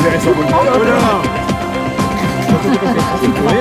con eso, con